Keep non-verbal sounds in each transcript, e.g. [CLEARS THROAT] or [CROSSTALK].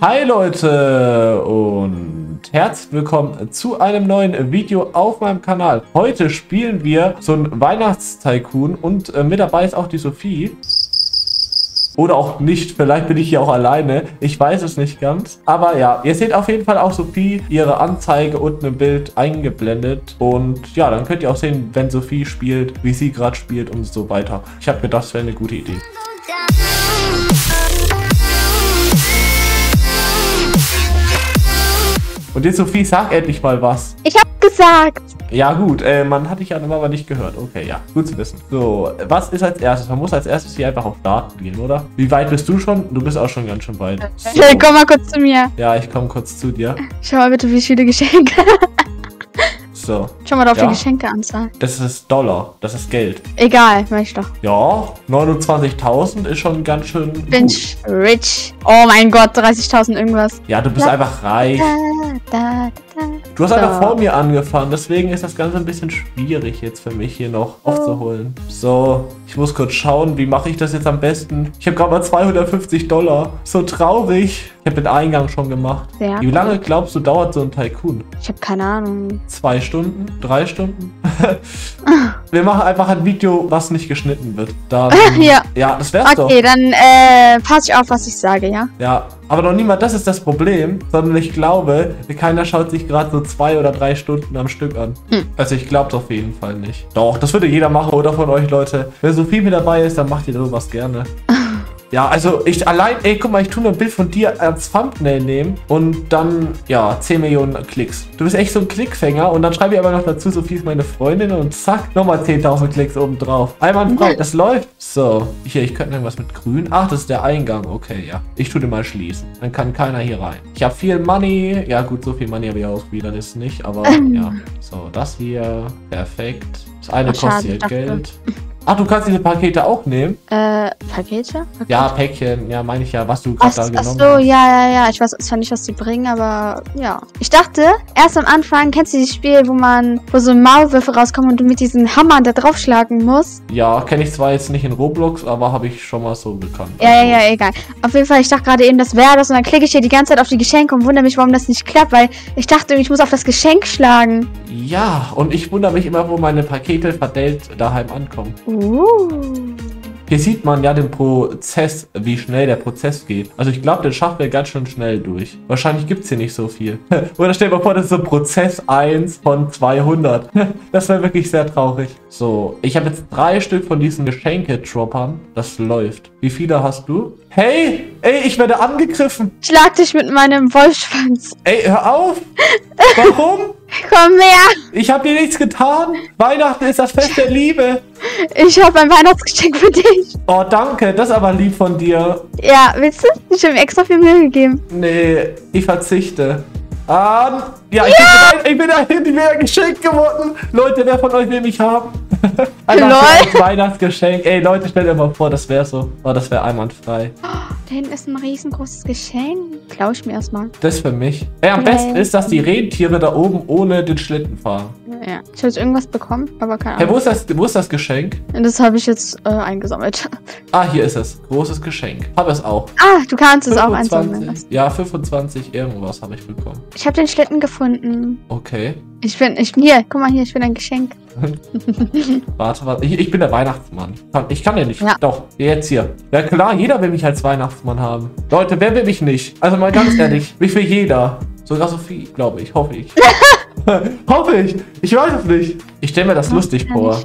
Hi Leute und herzlich willkommen zu einem neuen Video auf meinem Kanal. Heute spielen wir so ein Weihnachtstycoon und äh, mit dabei ist auch die Sophie. Oder auch nicht, vielleicht bin ich hier auch alleine. Ich weiß es nicht ganz. Aber ja, ihr seht auf jeden Fall auch Sophie ihre Anzeige unten im Bild eingeblendet. Und ja, dann könnt ihr auch sehen, wenn Sophie spielt, wie sie gerade spielt und so weiter. Ich habe gedacht, das wäre eine gute Idee. Und jetzt, Sophie, sag endlich mal was. Ich hab gesagt. Ja, gut, äh, man hat dich ja aber nicht gehört. Okay, ja, gut zu wissen. So, was ist als erstes? Man muss als erstes hier einfach auf Daten gehen, oder? Wie weit bist du schon? Du bist auch schon ganz schön weit. [LAUGHS] So. Hey, komm mal kurz zu mir. Ja, ich komme kurz zu dir. Schau mal bitte, wie viele Geschenke. [LAUGHS] So. Schau mal auf Ja. die Geschenkeanzahl. Das ist Dollar. Das ist Geld. Egal, weiß ich doch. Ja, 29.000 ist schon ganz schön Bin gut. ich rich. Oh mein Gott, 30.000 irgendwas. Ja, du bist Ja. einfach reich. Da, da, da. Du hast einfach vor mir angefangen, deswegen ist das Ganze ein bisschen schwierig jetzt für mich hier noch aufzuholen. So, ich muss kurz schauen, wie mache ich das jetzt am besten? Ich habe gerade mal 250 Dollar. So traurig. Ich habe den Eingang schon gemacht. Sehr Wie lange glaubst du, dauert so ein Tycoon? Ich habe keine Ahnung. Zwei Stunden? Drei Stunden? [LAUGHS] [LAUGHS] Wir machen einfach ein Video, was nicht geschnitten wird. Dann, [LAUGHS] Ja. Ja, das wär's doch. Okay, dann äh, pass ich auf, was ich sage, ja? Ja, aber noch niemand, das ist das Problem, sondern ich glaube, keiner schaut sich gerade so zwei oder drei Stunden am Stück an. Hm. Also ich glaube auf jeden Fall nicht. Doch, das würde jeder machen, oder von euch Leute. Wenn so viel mit dabei ist, dann macht ihr sowas gerne. Ja, also ich allein, ey, guck mal, ich tue mir ein Bild von dir als Thumbnail nehmen und dann, ja, 10 Millionen Klicks. Du bist echt so ein Klickfänger und dann schreibe ich aber noch dazu, Sophie ist meine Freundin und zack, nochmal 10.000 Klicks oben drauf. Einwandfrei, das läuft. So, hier, ich könnte irgendwas mit grün. Ach, das ist der Eingang, okay, ja. Ich tue den mal schließen. Dann kann keiner hier rein. Ich habe viel Money. Ja gut, so viel Money habe ich auch wieder, das nicht, aber [LAUGHS] ja. So, das hier, perfekt. Das eine Ach, schade, kostet dachte- Geld. Ach, du kannst diese Pakete auch nehmen? Äh, Pakete? Ja, Päckchen, ja, meine ich ja, was du gerade Ach, da ach genommen so, hast. ja, ja, ja. Ich weiß zwar nicht, was die bringen, aber ja. Ich dachte, erst am Anfang, kennst du dieses Spiel, wo man, wo so Maulwürfe rauskommen und du mit diesen Hammern da draufschlagen musst? Ja, kenne ich zwar jetzt nicht in Roblox, aber habe ich schon mal so bekannt. Ja, ja, Also, ja, egal. Auf jeden Fall, ich dachte gerade eben, das wäre das und dann klicke ich hier die ganze Zeit auf die Geschenke und wundere mich, warum das nicht klappt, weil ich dachte, ich muss auf das Geschenk schlagen. Ja, und ich wundere mich immer, wo meine Pakete verdellt daheim ankommen. Uh. Hier sieht man ja den Prozess, wie schnell der Prozess geht. Also ich glaube, den schaffen wir ganz schön schnell durch. Wahrscheinlich gibt es hier nicht so viel. [LAUGHS] Oder stell dir mal vor, das ist so Prozess 1 von 200. [LAUGHS] das wäre wirklich sehr traurig. So, ich habe jetzt drei Stück von diesen Geschenke-Droppern. Das läuft. Wie viele hast du? Hey, ey, ich werde angegriffen. Schlag dich mit meinem Wolfschwanz. Ey, hör auf. [LAUGHS] Warum? Komm her. Ich habe dir nichts getan. Weihnachten ist das Fest der Liebe. Ich habe ein Weihnachtsgeschenk für dich. Oh, danke. Das ist aber lieb von dir. Ja, willst du? Ich habe extra viel Mühe gegeben. Nee, ich verzichte. Ah, ja, ich, Bin, ein, ich bin ein, ich bin ein Geschenk geworden. Leute, wer von euch will mich haben? [LAUGHS] Als Weihnachtsgeschenk. Ey, Leute, stellt euch mal vor, das wäre so. Oh, das wäre einwandfrei. Da hinten ist ein riesengroßes Geschenk. Klau ich mir erstmal. Das für mich. Ey, am Okay. besten ist, dass die Rentiere da oben ohne den Schlitten fahren. Ja. Ich habe jetzt irgendwas bekommen, aber keine Hey, Ahnung. wo ist das, wo ist das Geschenk? Das habe ich jetzt äh, eingesammelt. Ah, hier ist es. Großes Geschenk. Hab es auch. Ah, du kannst es auch einsammeln. Ja, 25 irgendwas habe ich bekommen. Ich habe den Schlitten gefunden. Okay. Ich bin, ich bin hier. Guck mal hier, ich bin ein Geschenk. [LAUGHS] Warte, warte. Ich, ich bin der Weihnachtsmann. Ich kann ja nicht. Ja. Doch, jetzt hier. Ja klar, jeder will mich als Weihnachtsmann haben. Leute, wer will mich nicht? Also mal ganz [LAUGHS] ehrlich, mich will jeder. Sogar Sophie, glaube ich. Hoffe ich. [LAUGHS] [LAUGHS] hoffe ich. Ich weiß es nicht. Ich stelle mir das lustig Kann vor.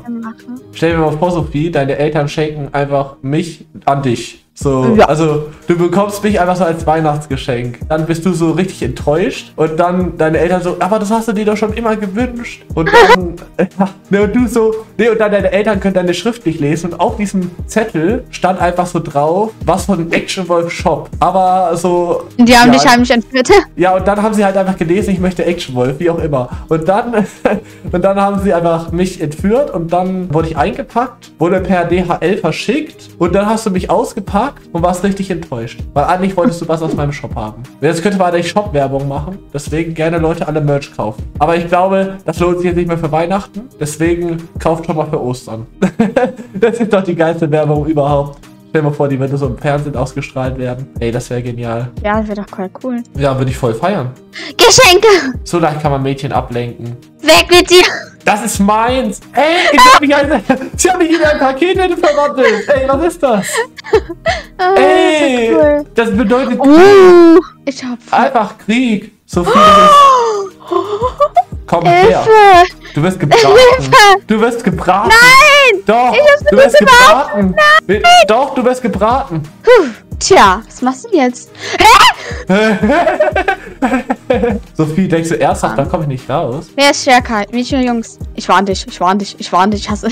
Stell dir mal vor, Sophie, deine Eltern schenken einfach mich an dich. So, Ja. also du bekommst mich einfach so als Weihnachtsgeschenk. Dann bist du so richtig enttäuscht und dann deine Eltern so, aber das hast du dir doch schon immer gewünscht. Und dann, [LAUGHS] ja, ne, und du so, nee, und dann deine Eltern können deine Schrift nicht lesen und auf diesem Zettel stand einfach so drauf, was von dem Action Wolf Shop. Aber so. Und die haben ja, dich heimlich entführt. [LAUGHS] ja, und dann haben sie halt einfach gelesen, ich möchte Action Wolf, wie auch immer. Und dann, [LAUGHS] und dann haben sie einfach mich entführt und dann wurde ich eingepackt, wurde per DHL verschickt und dann hast du mich ausgepackt und warst richtig enttäuscht. Weil eigentlich wolltest du was aus meinem Shop haben. Jetzt könnte man eigentlich Shop-Werbung machen, deswegen gerne Leute alle Merch kaufen. Aber ich glaube, das lohnt sich jetzt nicht mehr für Weihnachten, deswegen kauft schon mal für Ostern. [LAUGHS] das ist doch die geilste Werbung überhaupt. Stell dir mal vor, die würde so im Fernsehen ausgestrahlt werden. Ey, das wäre genial. Ja, das wäre doch voll cool. Ja, würde ich voll feiern. Geschenke! So leicht kann man Mädchen ablenken. Weg mit dir! Das ist meins. Ey, ich hab mich ein, [LAUGHS] sie haben mich in ein Paket verwandelt. Ey, was ist das? Ah, Ey, das cool. das bedeutet Uh, ich hab einfach Krieg. So viel ist. [LAUGHS] Komm her. Hilfe! Du wirst gebraten. Du wirst gebraten. Nein! Doch, Ich hab's du wirst gebraten. Nein. Doch, du wirst gebraten. Puh, tja, was machst du denn jetzt? [LAUGHS] Sophie, denkst du ernsthaft, da komme ich nicht raus? Wer ist stärker? Mädchen oder Jungs? Ich warn dich, ich warn dich, ich warn dich, ich hasse.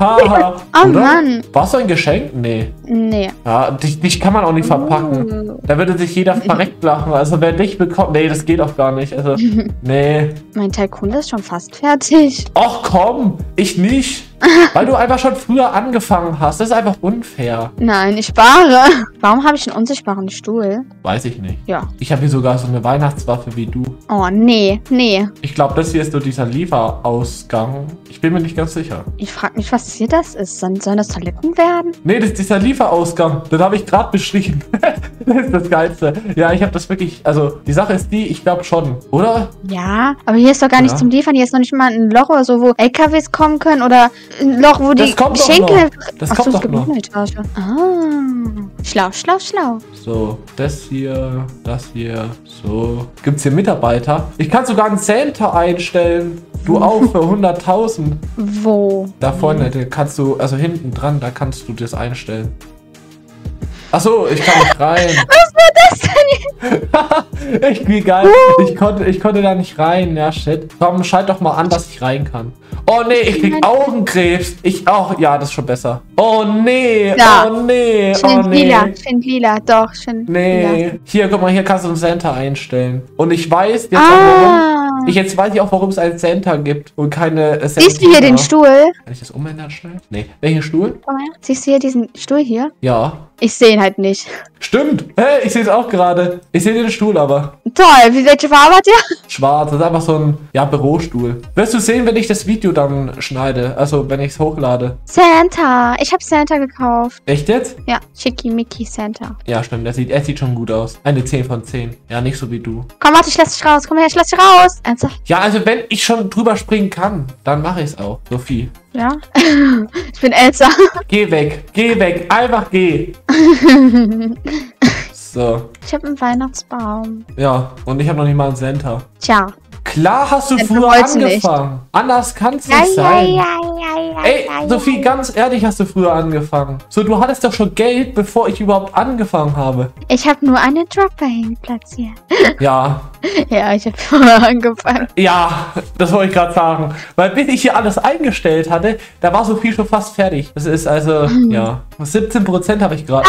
Haha. [LAUGHS] Oh? Mann. Warst du ein Geschenk? Nee. Nee. Ja, dich, dich kann man auch nicht verpacken. Uh, Da würde sich jeder verreckt [LAUGHS] lachen. Also wer dich bekommt. Nee, das geht auch gar nicht. Also, nee. mein Tycoon ist schon fast fertig. Och komm, ich nicht. [LAUGHS] Weil du einfach schon früher angefangen hast. Das ist einfach unfair. Nein, ich spare. Warum habe ich einen unsichtbaren Stuhl? Weiß ich nicht. Ja. Ich habe hier sogar so eine Weihnachtswaffe wie du. Oh, nee, nee. Ich glaube, das hier ist nur dieser Lieferausgang. Ich bin mir nicht ganz sicher. Ich frage mich, was hier das ist. Sollen, sollen das Toiletten werden? Nee, das ist dieser Lieferausgang. Den habe ich gerade beschrieben. [LAUGHS] das ist das Geilste. Ja, ich habe das wirklich. Also, die Sache ist die, ich glaube schon. Oder? Ja, aber hier ist doch gar nicht Ja. zum Liefern. Hier ist noch nicht mal ein Loch oder so, wo LKWs kommen können oder ein Loch, wo die Das kommt noch. Das Ach kommt so, es doch gibt noch. Etage. Ah. Schlau, schlau, schlau. So, das hier, das hier, so. Gibt's hier Mitarbeiter? Ich kann sogar einen Center einstellen. Du auch für 100.000. Wo? Da vorne, da kannst du, also hinten dran, da kannst du das einstellen. Ach so, ich kann nicht rein. [LAUGHS] War das denn? Echt wie geil. Ich konnte, ich konnte da nicht rein. Ja, shit. Komm, schalt doch mal an, dass ich rein kann. Oh nee, ich krieg Augenkrebs. Ich auch. Ja, das ist schon besser. Oh nee. Ja. Oh nee. Ich Oh nee. lila. Ich finde lila. Doch, ich finde lila. Nee. Hier, guck mal, hier kannst du einen Center einstellen. Und ich weiß jetzt auch, warum. Ah. Ich jetzt weiß ich auch, warum es einen Center gibt und keine äh, Siehst du hier den Stuhl? Kann ich das umändern schnell? Nee. Welchen Stuhl? Siehst du hier diesen Stuhl hier? Ja. Ich sehe ihn halt nicht. Stimmt. Hey, ich sehe es auch gerade. Ich sehe den Stuhl aber. Toll. Wie welche Farbe hat der? Schwarz. Das ist einfach so ein, ja, Bürostuhl. Wirst du sehen, wenn ich das Video dann schneide. Also, wenn ich es hochlade. Santa. Ich habe Santa gekauft. Echt jetzt? Ja, Schickimicki Santa. Ja, stimmt. Er sieht, er sieht schon gut aus. Eine 10 von 10. Ja, nicht so wie du. Komm, warte, ich lass dich raus. Komm her, ich lass dich raus. Ernsthaft? Ja, also, wenn ich schon drüber springen kann, dann mache ich es auch. Sophie. Ja? [LAUGHS] ich bin Elsa. Geh weg. Geh weg. Einfach geh. [LAUGHS] So. Ich habe einen Weihnachtsbaum. Ja, und ich habe noch nicht mal einen Center. Tja. Klar hast du du früher wolltest nicht. angefangen. Anders kann es nicht sein. ja, ja, ja. Ey, Sophie, ganz ehrlich hast du früher angefangen. So, du hattest doch schon Geld, bevor ich überhaupt angefangen habe. Ich habe nur eine Dropper platziert. [LAUGHS] Ja, Ja, ich habe vorher angefangen. ja, das wollte ich gerade sagen. Weil bis ich hier alles eingestellt hatte, da war Sophie schon fast fertig. Das ist also, ja, 17% habe ich gerade.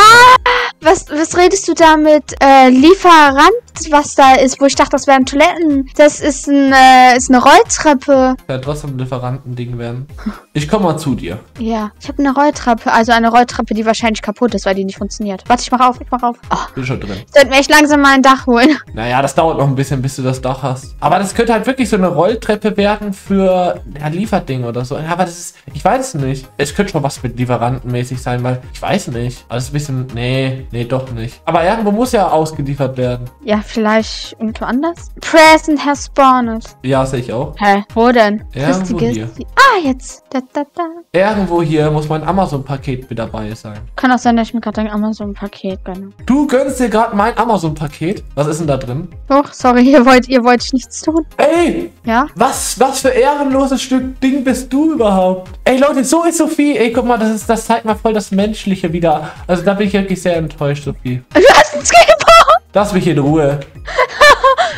Was, was redest du da mit äh, Lieferant, was da ist, wo ich dachte, das wären Toiletten? Das ist, ein, äh, ist eine Rolltreppe. Ja, trotzdem Lieferantending werden. [LAUGHS] Ich komme mal zu dir. Ja, ich habe eine Rolltreppe. Also eine Rolltreppe, die wahrscheinlich kaputt ist, weil die nicht funktioniert. Warte, ich mach auf, ich mach auf. Oh, Bin schon drin. ich sollte mir echt langsam mal ein Dach holen. [LAUGHS] Naja, das dauert noch ein bisschen, bis du das Dach hast. Aber das könnte halt wirklich so eine Rolltreppe werden für ja, Lieferding oder so. Ja, aber das ist, ich weiß nicht. Es könnte schon was mit Lieferantenmäßig sein, weil ich weiß nicht. Also ein bisschen, nee, nee, doch nicht. Aber irgendwo muss ja ausgeliefert werden. Ja, vielleicht irgendwo anders. Present has spawned. Ja, sehe ich auch. Hä, wo denn? Irgendwo Christi, hier. Ah, jetzt. Da, da, da. Irgendwo hier muss mein Amazon-Paket mit dabei sein. Kann auch sein, dass ich mir gerade ein Amazon-Paket gönne. Du gönnst dir gerade mein Amazon-Paket. Was ist denn da drin? Doch, sorry, ihr wollt, ihr wollt nichts tun. Ey, Ja? Was, was für ehrenloses Stück Ding bist du überhaupt? Ey Leute, so ist Sophie. Ey, guck mal, das, ist, das zeigt mal voll das Menschliche wieder. Also da bin ich wirklich sehr enttäuscht, Sophie. [LAUGHS] Du hast einen Skateboard! Lass mich in Ruhe.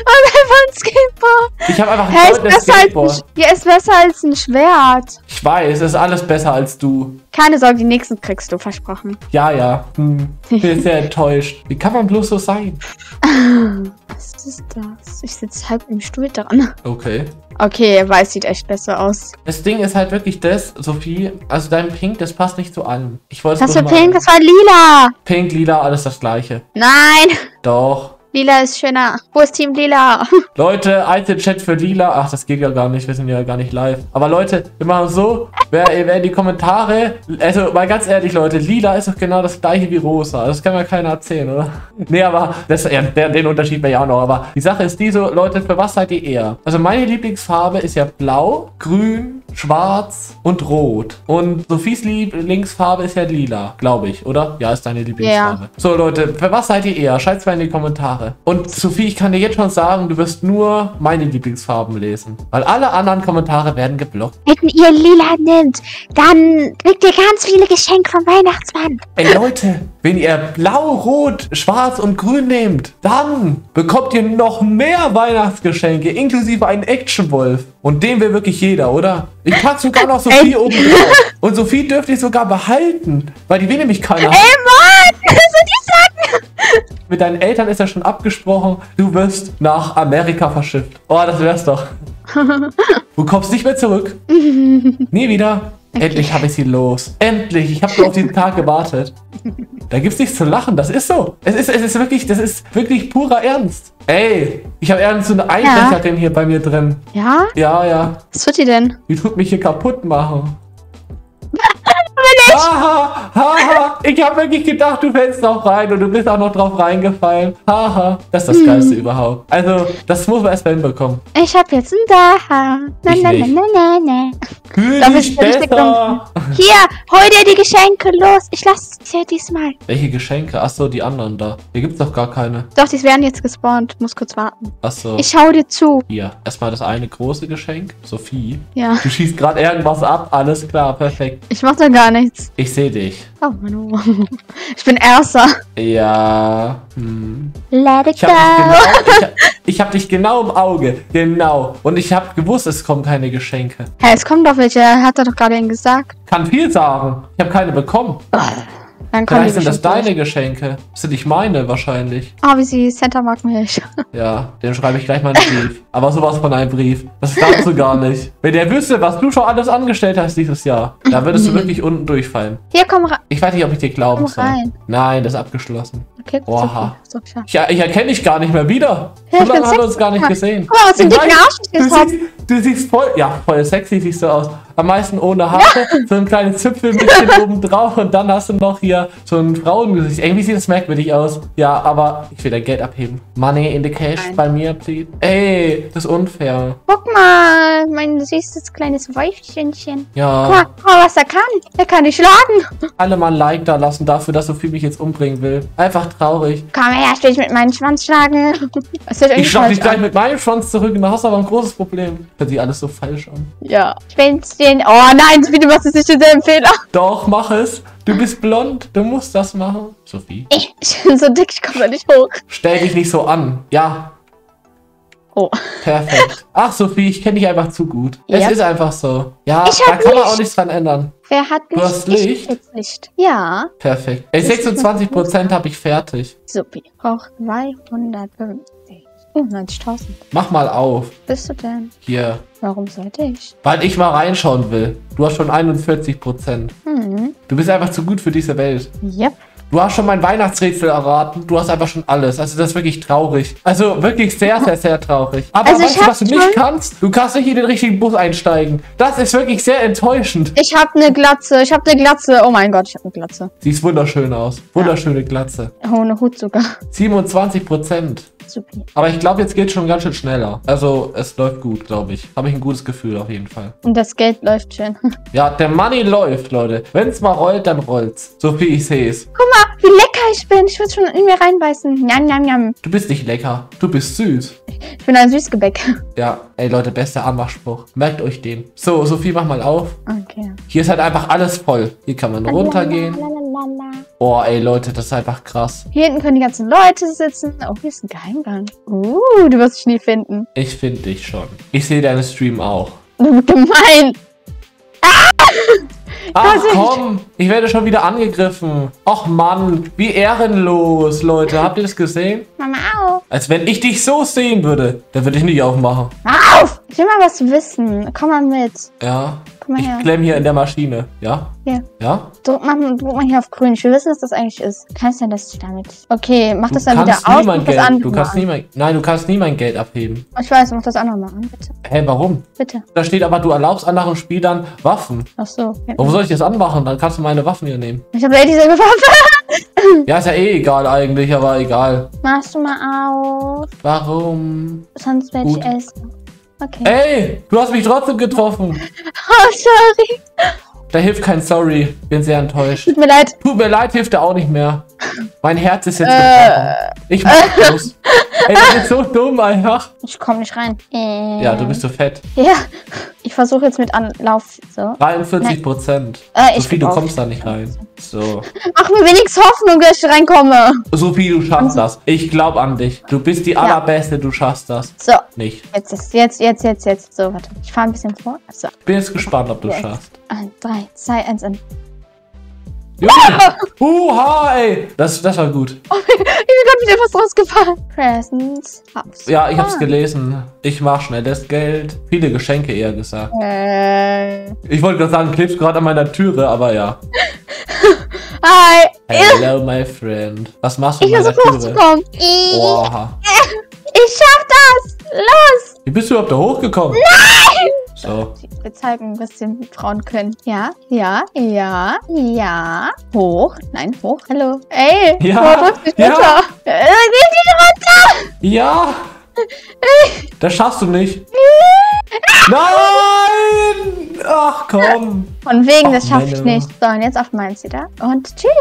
Einfach ein Skateboard! Ich habe einfach ein ist goldenes besser, als ein, Skateboard. Sch- ja, ist besser als ein Schwert. Ich weiß, es ist alles besser als du. Keine Sorge, die nächsten kriegst du, versprochen. Ja, ja. Hm. Ich bin sehr enttäuscht. Wie kann man bloß so sein? [LAUGHS] Was ist das? Ich sitze halb im Stuhl dran. Okay. Okay, weiß, sieht echt besser aus. Das Ding ist halt wirklich das, Sophie. Also dein Pink, das passt nicht zu allem. Ich wollte Das es mal- Pink, das war lila. Pink, lila, alles das gleiche. Nein. Doch. Lila ist schöner. Wo ist Team Lila? [LAUGHS] Leute, Einzelchat für Lila. Ach, das geht ja gar nicht. Wir sind ja gar nicht live. Aber Leute, wir machen so. Wer, wer in die Kommentare. Also, mal ganz ehrlich, Leute. Lila ist doch genau das gleiche wie rosa. Das kann mir keiner erzählen, oder? [LAUGHS] Nee, aber das, ja, der, den Unterschied wäre ja auch noch. Aber die Sache ist die so, Leute, für was seid ihr eher? Also, meine Lieblingsfarbe ist ja blau, grün, schwarz und rot. Und Sophies Lieblingsfarbe ist ja lila, glaube ich, oder? Ja, ist deine Lieblingsfarbe. So, Leute, für was seid ihr eher? Schreibt's mal in die Kommentare. Und Sophie, ich kann dir jetzt schon sagen, du wirst nur meine Lieblingsfarben lesen. Weil alle anderen Kommentare werden geblockt. Wenn ihr Lila nimmt, dann kriegt ihr ganz viele Geschenke vom Weihnachtsmann. Ey, Leute, wenn ihr blau, rot, schwarz und grün nehmt, dann bekommt ihr noch mehr Weihnachtsgeschenke, inklusive einen Actionwolf. Und den will wirklich jeder, oder? Ich pack sogar noch Sophie oben drauf. Und Sophie dürfte ich sogar behalten, weil die will nämlich keiner. Ey, Mann! Was soll ich sagen? Mit deinen Eltern ist ja schon abgesprochen, du wirst nach Amerika verschifft. Oh, das wär's doch. [LAUGHS] Du kommst nicht mehr zurück. [LAUGHS] Nie wieder. Endlich habe ich sie los. Endlich. Ich habe nur auf diesen Tag gewartet. Da gibt's nichts zu lachen. Das ist so. Es ist, es ist wirklich, das ist wirklich purer Ernst. Ey, ich habe eher so eine Einbrecherin hier bei mir drin. Ja? Ja, ja. Was tut die denn? Die tut mich hier kaputt machen. [LAUGHS] Haha, haha. Ich habe wirklich gedacht, du fällst drauf rein und du bist auch noch drauf reingefallen. Haha. Das ist das Geilste überhaupt. Also, das muss man erstmal hinbekommen. Ich hab jetzt einen Daha. Na, Ich na, na, nicht. na, na, na. Dich ich richtig besser. Hier, hol dir die Geschenke los. Ich lass es dir diesmal. Welche Geschenke? Achso, die anderen da. Hier gibt's doch gar keine. Doch, die werden jetzt gespawnt. Muss kurz warten. Achso. Ich schau dir zu. Hier, erstmal das eine große Geschenk. Sophie. Ja. Du schießt gerade irgendwas ab. Alles klar, perfekt. Ich mach da gar nichts. Ich sehe dich. Oh, Manu. [LAUGHS] Ich bin Erster. Ja. Hm. Let it Ich habe dich, genau, ich, [LAUGHS] hab- ich hab dich genau im Auge. Genau. Und ich habe gewusst, es kommen keine Geschenke. Hä, es kommt doch welche. Hat er doch gerade eben gesagt. Kann viel sagen. Ich habe keine bekommen. [LAUGHS] Dann kommen Vielleicht sind das deine Geschenke. Das sind nicht meine wahrscheinlich. Oh, wie sie Center mag mich. [LAUGHS] Ja, den schreibe ich gleich mal einen Brief. Aber sowas von einem Brief. Das darfst du gar nicht. Wenn der wüsste, was du schon alles angestellt hast dieses Jahr, da würdest du [LAUGHS] wirklich unten durchfallen. Hier, komm rein. Ich weiß nicht, ob ich dir glauben Komm soll. rein. Nein, das ist abgeschlossen. Okay. Oha. So, so, ja. Ich, ich erkenne dich gar nicht mehr wieder. Ja, so lange haben wir uns gar nicht gesehen. Guck mal, was dicken Arsch du siehst, du siehst voll, ja, voll sexy siehst du aus. Am meisten ohne Haare, so ein kleines Zipfel ein bisschen [LAUGHS] oben drauf und dann hast du noch hier so ein Frauengesicht. Irgendwie sieht das merkwürdig aus. Ja, aber ich will dein Geld abheben. Money in the cash Nein. bei mir, please. Ey, das ist unfair. Guck mal, mein süßes kleines Weibchenchen. Guck Ja, mal, guck mal, was er kann. Er kann dich schlagen. alle mal ein Like da lassen dafür, dass Sophie mich jetzt umbringen will. Einfach traurig. Komm her, ich will dich mit meinem Schwanz schlagen. [LAUGHS] Ich schlag dich gleich an. mit meinem Schwanz zurück und da hast du aber ein großes Problem. Hört sich alles so falsch an. Ja. Ich bin's den. Oh nein, bitte machst du nicht denselben Fehler. Doch, mach es. Du bist blond, du musst das machen. Sophie, Ich, ich [LAUGHS] bin so dick, ich komme da nicht hoch. stell dich nicht so an. Ja, Oh. perfekt. Ach, Sophie, ich kenne dich einfach zu gut. Es Ja. ist einfach so. Ja, Ich da kann man Licht. auch nichts dran ändern. Wer hat Licht? hast Ich Licht? jetzt Licht. Ja. Perfekt. Ey, 26% habe ich fertig. Supi. Braucht 250. Oh, 90.000. Mach mal auf. Bist du denn? Hier. Warum sollte ich? Weil ich mal reinschauen will. Du hast schon 41%. Hm. Du bist einfach zu gut für diese Welt. Yep. Du hast schon mein Weihnachtsrätsel erraten. Du hast einfach schon alles. Also das ist wirklich traurig. Also wirklich sehr, sehr, sehr traurig. Aber Also weißt du, was du nicht kannst? Du kannst nicht in den richtigen Bus einsteigen. Das ist wirklich sehr enttäuschend. Ich hab ne Glatze. Ich hab ne Glatze. Oh mein Gott, ich hab ne Glatze. Sieht wunderschön aus. Wunderschöne Glatze. Ohne Hut sogar. 27 Prozent. Supi. Aber ich glaube, jetzt geht schon ganz schön schneller. Also es läuft gut, glaube ich. Habe ich ein gutes Gefühl auf jeden Fall. Und das Geld läuft schön. [LAUGHS] Ja, der Money läuft, Leute. Wenn es mal rollt, dann rollt's. So wie ich sehe es. Guck mal, wie lecker ich bin. Ich würde schon in mir reinbeißen. Njam, njam, njam. Du bist nicht lecker. Du bist süß. Ich bin ein Süßgebäck. [LAUGHS] Ja, ey Leute, bester Anmachspruch. Merkt euch den. So, Sophie, mach mal auf. Okay. Hier ist halt einfach alles voll. Hier kann man runtergehen. Lalalala. Oh, ey Leute, das ist einfach krass. Hier hinten können die ganzen Leute sitzen. Oh, hier ist ein Geheimgang. Uh, du wirst dich nie finden. Ich finde dich schon. Ich sehe deinen Stream auch. [LAUGHS] Du gemein. Ach Das ist- komm, ich werde schon wieder angegriffen. Och Mann, wie ehrenlos, Leute. Habt ihr das gesehen? Mama, auf. Als wenn ich dich so sehen würde, dann würde ich nicht aufmachen. Mach auf. Ich will mal was wissen. Komm mal mit. Ja, Guck mal her. Ich klemm hier in der Maschine. Ja? Hier. Ja? Drück mal, drück mal hier auf grün. Ich will wissen, was das eigentlich ist. Kann es sein, dass ich damit... Okay, mach das Du dann wieder kannst aus. mein das Geld. andere Du kannst nie mein, nein, du kannst nie mein Geld abheben. Ich weiß, mach das andere mal an, bitte. Hä, warum? Bitte. Da steht aber, du erlaubst anderen Spielern Waffen. Ach so. Warum soll ich das anmachen? Dann kannst du meine Waffen hier nehmen. Ich habe ja dieselbe Waffe. [LAUGHS] Ja, ist ja eh egal eigentlich, aber egal. Machst du mal aus. Warum? Sonst werde ich essen. Okay. Ey, du hast mich trotzdem getroffen. [LAUGHS] Oh, sorry. Da hilft kein Sorry. Bin sehr enttäuscht. Tut mir leid. Tut mir leid, hilft er auch nicht mehr. Mein Herz ist jetzt Äh. gebrochen. Ich mach los. [LAUGHS] Ey, das ist so dumm einfach. Ich komme nicht rein. Äh, Ja, du bist so fett. Ja. Ich versuche jetzt mit Anlauf. So. 43 Prozent. Äh, Sophie, du kommst da nicht rein. So. Mach mir wenigstens Hoffnung, dass ich reinkomme. Sophie, du schaffst das. Ich glaub an dich. Du bist die allerbeste, du schaffst das. So. Nicht. Jetzt ist, jetzt, jetzt, jetzt, jetzt. So, warte. Ich fahre ein bisschen vor. So. Bin jetzt gespannt, ob du Yes. schaffst. Eins, drei, zwei, eins, eins. Junge! [LAUGHS] Huha, ey! Das, das war gut. Ich bin gerade wieder was rausgefallen. Presents. House. Ja, ich hab's gelesen. Ich mach schnelles Geld. Viele Geschenke eher gesagt. Äh. Ich wollte gerade sagen, klebst gerade an meiner Türe, aber ja. [LAUGHS] Hi. Hello, my friend. Was machst du Ich versuche hochzukommen. Ich, Oha. [LAUGHS] ich schaff das. Los. Wie bist du überhaupt da hochgekommen? Nein! So. Wir zeigen, was die Frauen können. Ja, ja, ja, ja. Hoch. Nein, hoch. Hallo. Ey, Ja, du drückst mich ja. runter. Äh, dich runter. Ja! [LAUGHS] Das schaffst du nicht. [LAUGHS] Nein! Ach komm. Von wegen, Ach, das schaffe ich nicht. So, und jetzt auf meins wieder. Und tschüss.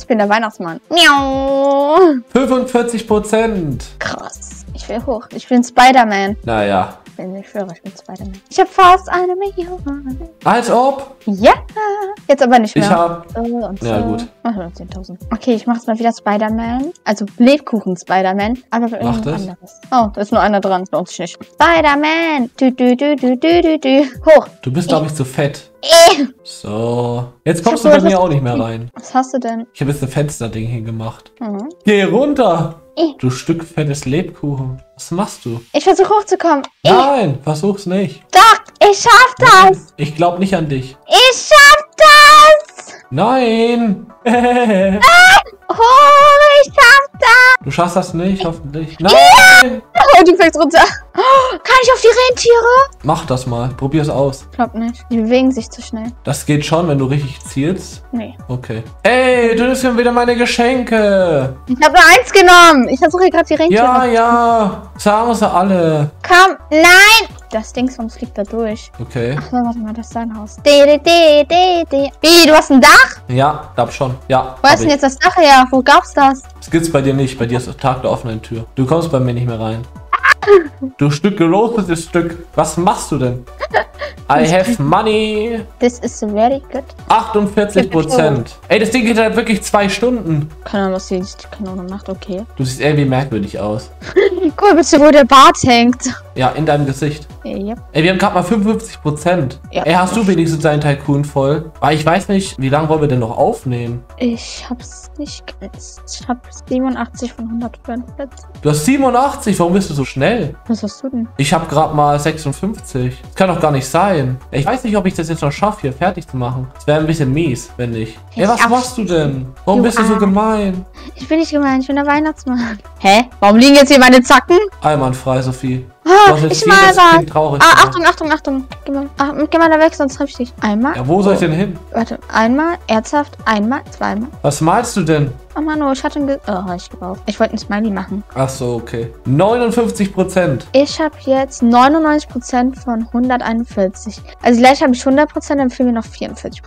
Ich bin der Weihnachtsmann. Miau. 45 Prozent. Krass. Ich will hoch. Ich bin Spider-Man. Naja. Ich bin nicht schwöre, ich bin Spider-Man. Ich habe fast eine Million. Als ob. Ja. Jetzt aber nicht mehr. Ich hab. So und so. Ja, gut. Ach, 10.000. Okay, ich mache jetzt mal wieder Spider-Man. Also Lebkuchen-Spider-Man. Aber bei Mach irgendwas das. anderes. Oh, da ist nur einer dran. Lohnt sich nicht. Spider-Man. Du, du, du, du, du, du, du. Hoch. Du bist, glaube ich, zu fett. Eh. So. Jetzt kommst Ich du bei mir auch nicht mehr rein. Was hast du denn? Ich habe jetzt ein Fensterding hingemacht. Mhm. Geh runter. Du Stück fettes Lebkuchen. Was machst du? Ich versuche hochzukommen. Eh. Nein, versuch's nicht. Doch, ich schaff das. Ich glaube nicht an dich. Ich schaff das. Nein. [LAUGHS] Oh, ich schaff das. Du schaffst das nicht, hoffentlich. Nein. Oh, du fällst runter. Oh, kann ich auf die Rentiere? Mach das mal. Probier's aus. Glaub nicht. Die bewegen sich zu schnell. Das geht schon, wenn du richtig zielst. Nee. Okay. Ey, du nimmst mir wieder meine Geschenke. Ich habe nur eins genommen. Ich versuche gerade die Rentiere. Ja, ja. Sagen sie alle. Komm, nein! Das Dingsbums fliegt da durch. Okay. Ach, so, warte mal, das ist sein Haus. De, de, de, de, de. Wie, du hast ein Dach? Ja, glaub schon. Ja. Wo ist denn jetzt das Dach her? Wo gab's das? Das gibt's bei dir nicht. Bei dir ist der Tag der offenen Tür. Du kommst bei mir nicht mehr rein. [LAUGHS] Du Stück gerostetes Stück. Was machst du denn? I have money. This is very good. 48 Prozent. Ey, das Ding geht halt wirklich zwei Stunden. Keine Ahnung, was die Kanone macht, okay. Du siehst irgendwie merkwürdig aus. Guck mal bitte, wo der Bart hängt. Ja, in deinem Gesicht. Yep. Ey, wir haben gerade mal 55 Prozent. Ja. Ey, hast du wenigstens deinen Tycoon voll? Aber ich weiß nicht, wie lange wollen wir denn noch aufnehmen? Ich hab's nicht ganz. Ich hab 87 von 145. Du hast 87, warum bist du so schnell? Was hast du denn? Ich habe gerade mal 56. Das kann doch gar nicht sein. Ich weiß nicht, ob ich das jetzt noch schaffe, hier fertig zu machen. Das wäre ein bisschen mies, wenn nicht. Ey, Ich was machst du denn? Warum Du bist du so gemein? Ich bin nicht gemein, ich bin der Weihnachtsmann. Hä? Warum liegen jetzt hier meine Zacken? Einwandfrei, Sophie. Ah, ich mal was. Traurig Ah. Achtung, Achtung, Achtung. Geh mal, ach, geh mal da weg, sonst triff ich dich. Einmal. Ja, wo soll ich denn hin? Warte, einmal, ernsthaft, einmal, zweimal. Was malst du denn? Oh Mann, oh, ich hatte ein Ge Oh, ich gebraucht. Ich wollte ein Smiley machen. Ach so, okay. 59 Prozent. Ich habe jetzt 99% von 141. Also gleich habe ich 100%, dann fehlen mir noch 44%.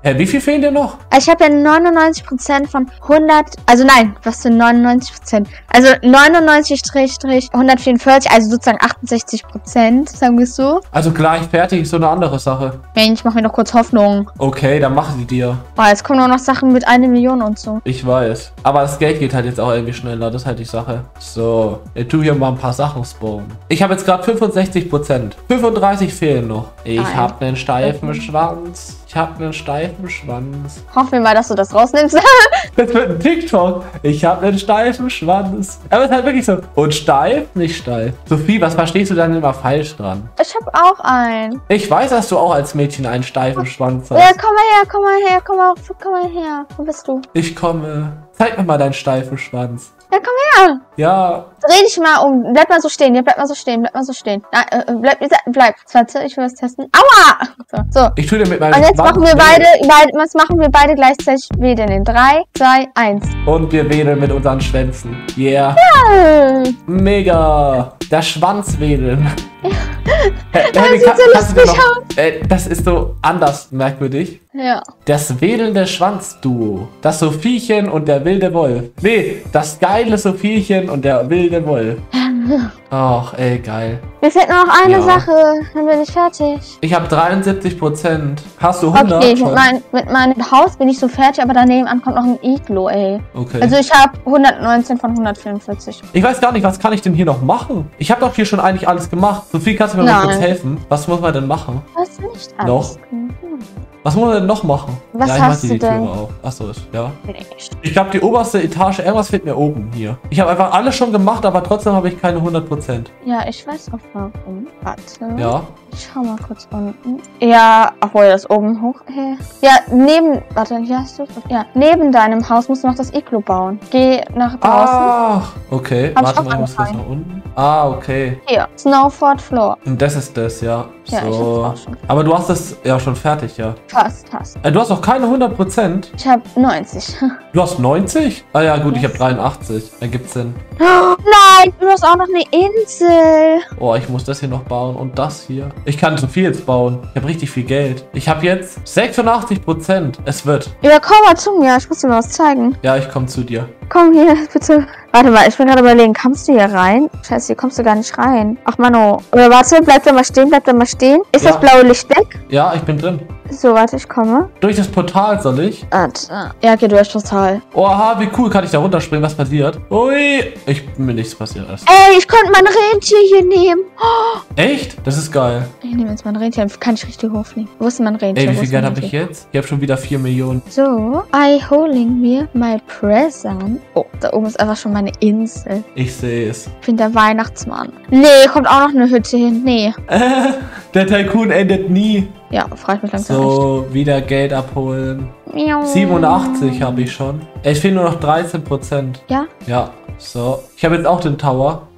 Hä, wie viel fehlen dir noch? Ich habe ja 99% von 100, also nein, was für 99%? Also 99-144, also sozusagen 68%, sagen wir es so. Also gleich fertig ist so eine andere Sache. Mensch, mach mir noch kurz Hoffnung. Okay, dann mach sie dir. Oh, jetzt kommen auch noch Sachen mit einer Million und so. Ich weiß. Aber das Geld geht halt jetzt auch irgendwie schneller. Das ist halt die Sache. So, ich tu hier mal ein paar Sachen spawnen. Ich habe jetzt gerade 65%. 35 fehlen noch. Ich Ah, ja. hab einen steifen Schwanz. Ich habe einen steifen Schwanz. Hoffen wir mal, dass du das rausnimmst. Das wird ein TikTok. Ich habe einen steifen Schwanz. Aber es ist halt wirklich so. Und steif, nicht steif. Sophie, was verstehst du dann immer falsch dran? ich habe auch einen. Ich weiß, dass du auch als Mädchen einen steifen Schwanz Ja, hast. komm mal her, komm mal her, komm mal, komm mal her. Wo bist du? Ich komme. Zeig mir mal deinen steifen Schwanz. Ja, komm her. Ja, Dreh dich mal um. Bleib mal so stehen. Ja, bleib mal so stehen. Bleib mal so stehen. Na, äh, bleib, bleib. Warte, ich will was testen. Aua! So. so. ich tue dir mit meinem Und jetzt machen wir beide, beide, was machen wir beide gleichzeitig wedeln in 3, 2, 1. Und wir wedeln mit unseren Schwänzen. Yeah. Mega. Der Schwanz wedeln. Hä, Das sieht so lustig noch- äh, Das ist so anders merkwürdig. Ja. Das wedelnde Schwanzduo. Das Sophiechen und der wilde Wolf. Nee, das geile Sophiechen und der wilde Wolf. Ach, ey, geil. Mir fehlt nur noch eine Ja. Sache. Dann bin ich fertig. Ich habe 73 Prozent. Hast du 100 Okay, mit, mein, mit meinem Haus bin ich so fertig, aber daneben an kommt noch ein Iglo, ey. Okay. Also ich habe 119 von 144. ich weiß gar nicht, was kann ich denn hier noch machen? Ich habe doch hier schon eigentlich alles gemacht. Sophie, kannst du mir mal kurz helfen? Was muss man denn machen? Was nicht alles? Noch? Mhm. Was muss man denn noch machen? Was ja, ich hast mach dir die Tür denn? auf. Achso, ja. Nicht. Ich glaube, die oberste Etage, irgendwas fehlt mir oben hier. Ich habe einfach alles schon gemacht, aber trotzdem habe ich keine 100%. Ja, ich weiß auch warum. Warte. Ja. Ich schau mal kurz unten. Ja, obwohl das oben hoch. Hä? Ja, neben. Warte, hier hast du. Ja, neben deinem Haus musst du noch das Iglo bauen. Geh nach draußen. Ach, okay. Hab Warte mal, ich muss das nach unten. Ah, okay. Hier, Snowford Floor. Und das ist das, ja. Ja, so. Aber du hast das ja schon fertig, ja. Fast, fast. Äh, du hast auch keine 100%. Ich habe 90. Du hast 90? Ah ja, gut, ich habe 83. Ergibt Sinn. [GASPS] Nein, du hast auch noch eine Insel. Oh, ich muss das hier noch bauen und das hier. Ich kann so viel jetzt bauen. Ich habe richtig viel Geld. Ich habe jetzt 86%. Es wird. Ja, komm mal zu mir. Ich muss dir mal was zeigen. Ja, ich komme zu dir. Komm hier, bitte. Warte mal, ich bin gerade überlegen, kommst du hier rein? Scheiße, hier kommst du gar nicht rein. Ach, Mano. Oder warte, bleib da mal stehen, bleib da mal stehen. Ist Ja. das blaue Licht weg? Ja, ich bin drin. So, warte, ich komme. Durch das Portal soll ich. Warte. Ja, geh durch total. Oha, wie cool kann ich da runterspringen? Was passiert? Ui, ich mir nichts passiert ist. Ey, ich konnte mein Rentier hier nehmen. Echt? Das ist geil. Ich nehme jetzt mein Rentier, dann kann ich richtig hochfliegen. Wo ist mein Rentier? Ey, wie viel Geld habe ich jetzt? Ich habe schon wieder 4 Millionen. So, I holding me my present. Oh, da oben ist einfach schon meine Insel. Ich sehe es. Ich bin der Weihnachtsmann. Nee, kommt auch noch eine Hütte hin. Nee. Der Tycoon endet nie. Ja, frag ich mich langsam So, wieder Geld abholen. Miau. 87 habe ich schon. Es fehlen nur noch 13%. Ja? Ja, so. Ich habe jetzt auch den Tower.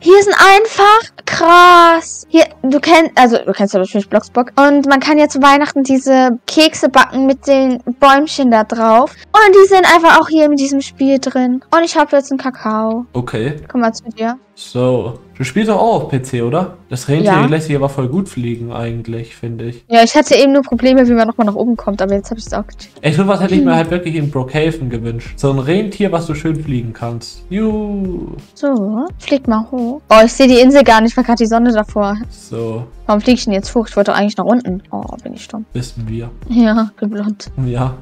Hier ist ein einfach krass. Hier, du kennst, also du kennst ja bestimmt Blocksbock. Und man kann ja zu Weihnachten diese Kekse backen mit den Bäumchen da drauf. Und die sind einfach auch hier in diesem Spiel drin. Und ich habe jetzt einen Kakao. Okay. Komm mal zu dir. So. Du spielst doch auch auf PC, oder? Das Rentier Ja. lässt sich aber voll gut fliegen, eigentlich, finde ich. Ja, ich hatte eben nur Probleme, wie man nochmal nach oben kommt, aber jetzt habe ich es auch gecheckt. Ey, sowas hätte ich mir [CLEARS THROAT] halt wirklich in Brookhaven gewünscht. So ein Rentier, was du schön fliegen kannst. Juhu. So, flieg mal hoch. Oh, ich sehe die Insel gar nicht, weil gerade die Sonne davor. So, Warum fliege ich denn jetzt hoch? Ich wollte eigentlich nach unten. Oh, bin ich dumm. wissen wir. Ja, geblond. Ja.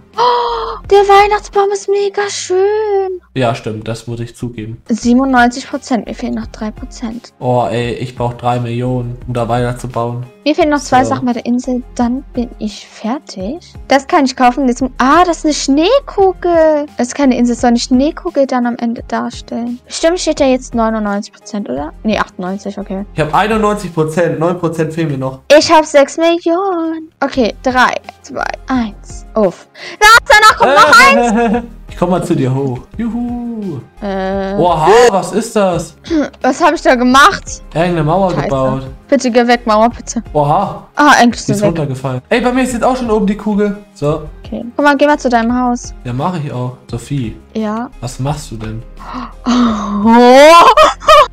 Der Weihnachtsbaum ist mega schön. Ja, stimmt, das muss ich zugeben. 97 Prozent. Mir fehlen noch 3 Prozent. Oh, ey, ich brauche drei Millionen, um da weiterzubauen. Mir fehlen noch zwei So. Sachen bei der Insel. Dann bin ich fertig. Das kann ich kaufen. Das, ah, das ist eine Schneekugel. Das ist keine Insel, soll eine Schneekugel dann am Ende darstellen. Bestimmt steht da jetzt 99 Prozent, oder? Nee, 98, okay. Ich habe 91 Prozent, 9 Prozent fehlen mir noch. Ich habe 6 Millionen. Okay, 3, 2, 1. Uff. Na, danach kommt noch eins. ich komm mal zu dir hoch. Juhu. Äh, Oha, was ist das? [CLEARS THROAT] was habe ich da gemacht? Irgendeine Mauer Scheiße. gebaut. Bitte geh weg, Mama, bitte. Oha, Ah, eigentlich ist weg. runtergefallen. Ey, bei mir ist jetzt auch schon oben die Kugel. So, Okay. Guck mal, geh mal zu deinem Haus. ja, mache ich auch. Sophie, Ja. was machst du denn? [LAUGHS] Oh.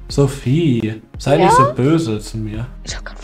Sophie, sei Ja? nicht so böse zu mir. Ich hab Idee.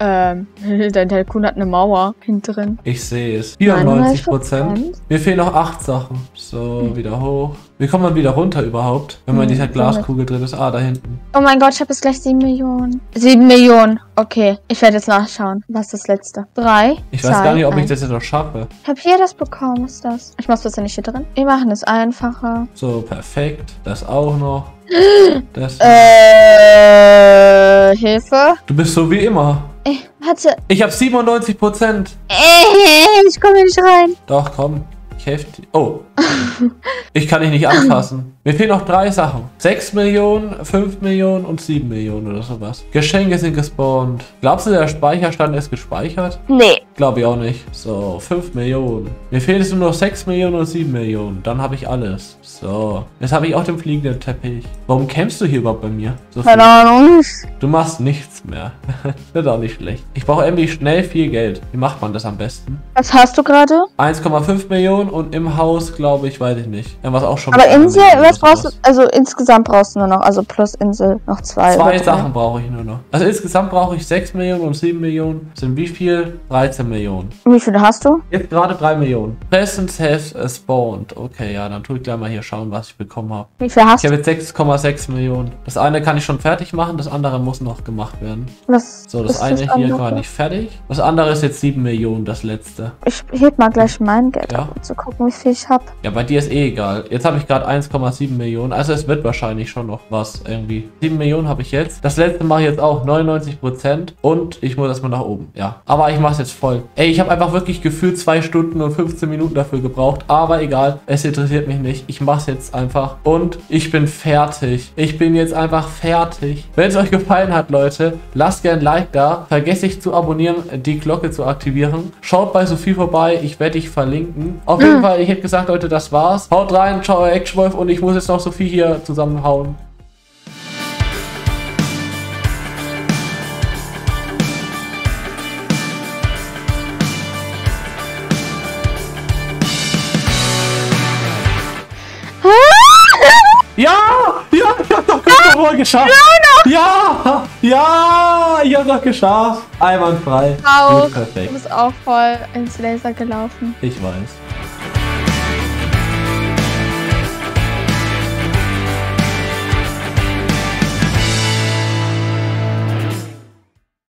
Ähm, [LAUGHS] dein Tycoon hat eine Mauer hinten drin. Ich sehe es. 94 Prozent. 91%. Mir fehlen noch 8 Sachen. So, wieder hoch. Wie kommt man wieder runter überhaupt, wenn man in Hm, dieser Glaskugel drin ist? Ah, da hinten. Oh mein Gott, ich habe jetzt gleich 7 Millionen. 7 Millionen. Okay, ich werde jetzt nachschauen. Was ist das letzte? 3. Ich weiß gar nicht, ob ich das jetzt noch schaffe. Ich habe hier das bekommen. Was ist das? Ich mach's bitte nicht hier drin. Wir machen es einfacher. So, perfekt. Das auch noch. [GASPS] Das. Äh, Hilfe. Du bist so wie immer. Ich, warte. Ich habe 97 Prozent. Äh, ich komme nicht rein. Doch, komm. Ich helfe dir. Oh. [LAUGHS] Ich kann dich nicht anfassen. Mir fehlen noch drei Sachen. 6 Millionen, 5 Millionen und 7 Millionen oder sowas. Geschenke sind gespawnt. Glaubst du, der Speicherstand ist gespeichert? Nee. Glaube ich auch nicht. So, 5 Millionen. Mir fehlen jetzt nur noch 6 Millionen und 7 Millionen. Dann habe ich alles. So. Jetzt habe ich auch den fliegenden Teppich. Warum campst du hier überhaupt bei mir? So viel? Keine Ahnung. Du machst nichts mehr. [LAUGHS] das ist auch nicht schlecht. Ich brauche irgendwie schnell viel Geld. Wie macht man das am besten? Was hast du gerade? 1,5 Millionen und im Haus, glaube ich, weiß ich nicht. Irgendwas auch schon. Aber Insel, was brauchst du? Also insgesamt brauchst du nur noch, also plus Insel noch zwei. Zwei. Sachen brauche ich nur noch. Also insgesamt brauche ich 6 Millionen und 7 Millionen. Sind wie viel? 13 Millionen. Wie viele hast du? Jetzt gerade 3 Millionen. Presents have spawned. Okay, ja, dann tue ich gleich mal hier schauen, was ich bekommen habe. Wie viel hast Ich du? habe jetzt 6,6 Millionen. Das eine kann ich schon fertig machen, das andere muss noch gemacht werden. Was So, das eine hier andere? gar nicht fertig. Das andere ist jetzt 7 Millionen, das letzte. Ich heb mal gleich mein Geld Ja. ab, um zu gucken, wie viel ich hab. Ja, bei dir ist eh egal. Jetzt habe ich gerade 1,7 Millionen. Also es wird wahrscheinlich schon noch was irgendwie. 7 Millionen habe ich jetzt. Das letzte mache ich jetzt auch 99 Prozent. Und ich muss erstmal nach oben. Ja. Aber ich mache es jetzt voll. Ey, ich habe einfach wirklich gefühlt 2 Stunden und 15 Minuten dafür gebraucht. Aber egal. Es interessiert mich nicht. Ich mache es jetzt einfach. Und ich bin fertig. Ich bin jetzt einfach fertig. Wenn es euch gefallen hat, Leute, lasst gerne ein Like da. Vergesst nicht zu abonnieren, die Glocke zu aktivieren. Schaut bei Sophie vorbei. Ich werde dich verlinken. Auf jeden Fall, ich hätte gesagt, Leute, das war's. Haut rein, ciao, Eckschwolf. Und ich muss jetzt noch Sophie hier zusammenhauen. Geschafft! Ja! Ja! Ich hab doch geschafft! Einwandfrei. Gut, Perfekt. bist auch voll ins Laser gelaufen. Ich weiß.